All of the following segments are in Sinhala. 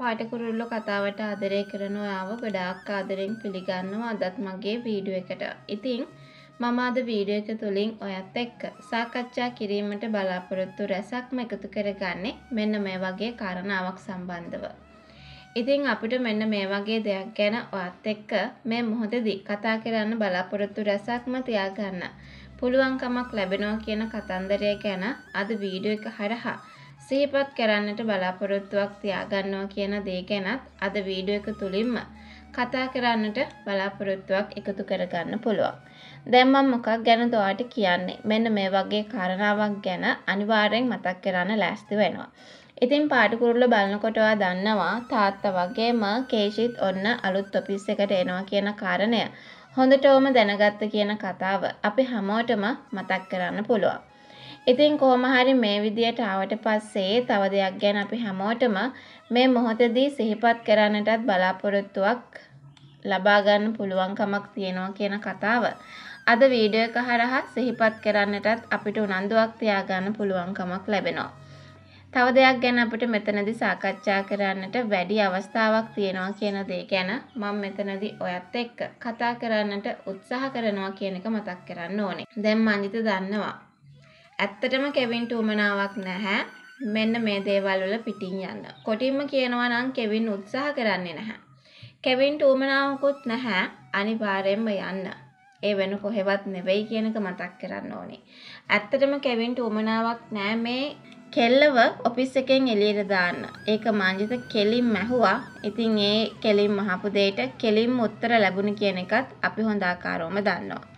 පාටකුරුල්ලෝ කතාවට ආදරය කරන ඔයාව ගොඩාක් ආදරෙන් පිළිගන්නවා අදත් මගේ වීඩියෝ එකට. ඉතින් මම අද වීඩියෝ එක තුලින් ඔයත් එක්ක සාකච්ඡා කිරීමට බලාපොරොත්තු රැසක්ම එකතු කරගන්නේ මෙන්න මේ වගේ කාරණාවක් සම්බන්ධව. ඉතින් අපිට මෙන්න මේ වගේ දෙයක් ගැන ඔයත් එක්ක මේ මොහොතේදී කතා කරන්න බලාපොරොත්තු රැසක්ම තියාගන්න පුළුවන්කමක් ලැබෙනවා කියන කතන්දරය ගැන අද වීඩියෝ එක හරහා සිහිපත් කරන්නට බලාපොරොත්තුවක් තියාගන්නවා කියන දේ ගැනත් අද වීඩියෝ එක තුලින්ම කතා කරන්නට බලාපොරොත්තුවක් එකතු කරගන්න පුළුවන්. දැන් මම මොකක් ගැනද ඔයාලට කියන්නේ? මෙන්න මේ වගේ කාරණාවක් ගැන අනිවාර්යෙන් මතක් කරන්න ලෑස්ති වෙනවා. ඉතින් පාටකුරුල්ල බලනකොට ඔයා දන්නවා තාත්තා වගේම කේෂිත් ඔන්න අලුත් ඔෆිස් එකට එනවා කියන කාරණය හොඳටම දැනගත්ත කියන කතාව අපි හැමෝටම මතක් කරන්න පුළුවන්. ඉතින් කොහොම හරි මේ විදියට ආවට පස්සේ තව දෙයක් ගැන අපි හැමෝටම මේ මොහොතේදී සිහිපත් කරන්නටත් බලාපොරොත්තුවක් ලබා ගන්න පුළුවන්කමක් තියෙනවා කියන කතාව අද වීඩියෝ එක හරහා සිහිපත් කරන්නටත් අපිට උනන්දුවක් තියාගන්න පුළුවන්කමක් ලැබෙනවා. තව දෙයක් ගැන අපිට මෙතනදී සාකච්ඡා කරන්නට වැඩි අවස්ථාවක් තියෙනවා කියන දේ ගැන මම මෙතනදී ඔයත් එක්ක කතා කරන්නට උත්සාහ කරනවා කියන එක මතක් කරන්න ඕනේ. දැන් මන්දිත දන්නවා ඇත්තටම කෙවින්ට උමනාවක් නැහැ මෙන්න මේ දේවල් වල පිටින් යන්න. කොටින්ම කියනවා නම් කෙවින් උත්සාහ කරන්නේ නැහැ. කෙවින්ට උමනාවකුත් නැහැ අනිවාර්යෙන්ම යන්න. ඒ වෙන කොහෙවත් නෙවෙයි කියන එක මතක් කරන්න ඕනේ. ඇත්තටම කෙවින්ට උමනාවක් නැහැ මේ කෙල්ලව ඔෆිස් එකෙන් එළියට දාන්න. ඒක මාංජිත කෙලින්ම ඇහුවා. ඉතින් ඒ කෙලින්ම අහපු දෙයට කෙලින්ම උත්තර ලැබුණ කියන එකත් අපි හොඳ ආකාරවම දන්නවා.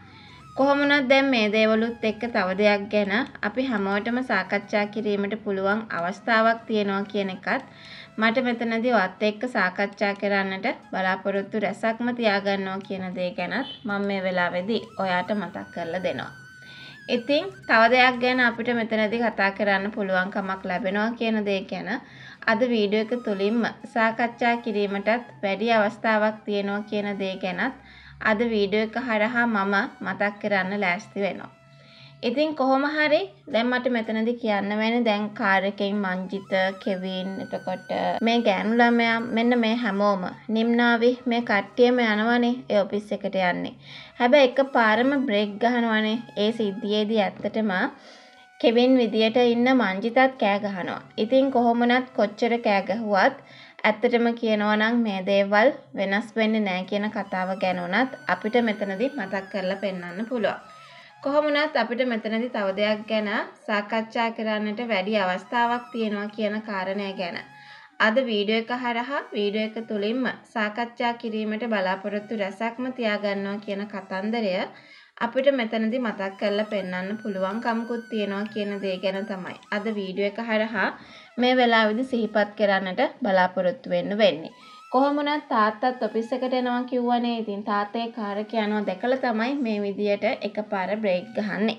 කොහොමුණත් දැන් මේ දේවලුත් එක්ක තව දෙයක් ගැන අපි හැමෝටම සාකච්ඡා කිරීමට පුළුවන් අවස්ථාවක් තියෙනවා කියන එකත් මට මෙතනදී ඔයත් එක්ක සාකච්ඡා කරන්නට බලාපොරොත්තු රැසක්ම තියාගන්නවා කියන දේ ගැනත් මම මේ වෙලාවේදී ඔයාට මතක් කරලා දෙනවා. ඉතින් තව දෙයක් ගැන අපිට මෙතනදී කතා කරන්න පුළුවන්කමක් ලැබෙනවා කියන දේ ගැන අද වීඩියෝ එක තුලින්ම සාකච්ඡා කිරීමටත් වැඩි අවස්ථාවක් තියෙනවා කියන දේ ගැනත් අද වීඩියෝ එක හරහා මම මතක් කරන්න ලෑස්ති වෙනවා. ඉතින් කොහොම හරි දැන් මට මෙතනදී කියන්න වෙන්නේ දැන් කාර් එකෙන් මංජිත කෙවින් එතකොට මේ ගෑනු ළමයා මෙන්න මේ හැමෝම නිම්නාවි මේ කට්ටියම යනවනේ ඒ ඔෆිස් එකට යන්නේ. හැබැයි එකපාරම බ්‍රේක් ගහනවනේ. ඒ සිද්ධියේදී ඇත්තටම කෙවින් විදියට ඉන්න මංජිතත් කෑ ගහනවා. ඉතින් කොහොමනත් කොච්චර කෑ ගැහුවත් ඇත්තටම කියනවා නම් මේ දේවල් වෙනස් වෙන්නේ නැහැ කියන කතාව ගැන උනත් අපිට මෙතනදී මතක් කරලා පෙන්වන්න පුළුවන්. කොහොම වුණත් අපිට මෙතනදී තව දෙයක් ගැන සාකච්ඡා කරන්නට වැඩි අවස්ථාවක් තියෙනවා කියන කාරණය ගැන අද වීඩියෝ එක හරහා වීඩියෝ එක තුලින්ම සාකච්ඡා කිරීමට බලාපොරොත්තු රැසක්ම තියාගන්නවා කියන කතන්දරය අපිට මෙතනදී මතක් කරලා පෙන්වන්න පුළුවන් කමකුත් තියෙනවා කියන දේ ගැන තමයි අද වීඩියෝ එක හරහා මේ වෙලාවේදී සිහිපත් කරන්නට බලාපොරොත්තු වෙන්න වෙන්නේ. කොහොම වුණත් තාත්තත් ඔෆිස් එකට එනවා කිව්වනේ. ඉතින් තාත්තේ කාර් එක යනවා දැකලා තමයි මේ විදියට එකපාර බ්‍රේක් ගහන්නේ.